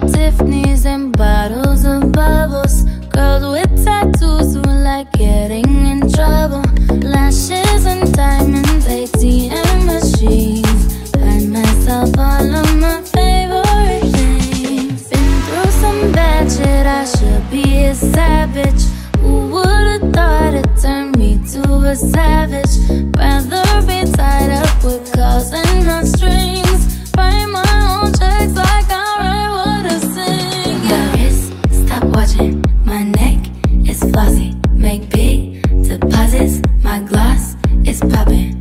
Tiffany's and bottles of bubbles. Girls with tattoos who like getting in make big deposits. My gloss is popping.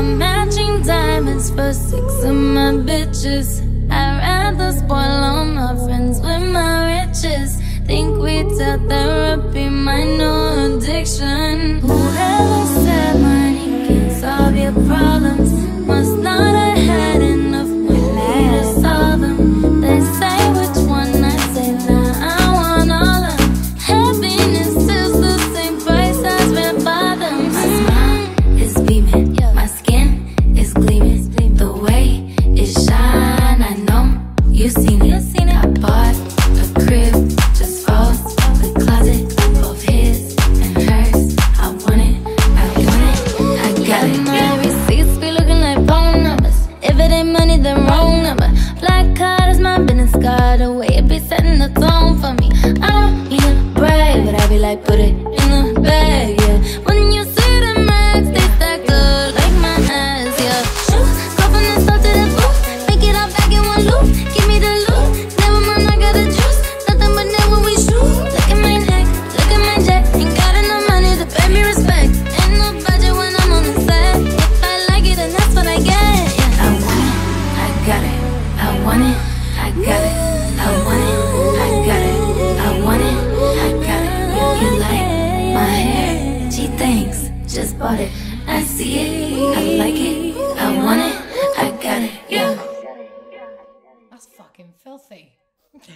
my matching diamonds for six of my bitches. I'd rather spoil all my friends with my riches. Think we tell therapy my no addiction. Whoever nothing wrong number. Black card is my business card. The way it be setting the tone for me. I don't need a brag But I be like, put it bought it. I see it, I like it, I want it, I got it, yeah. That's fucking filthy.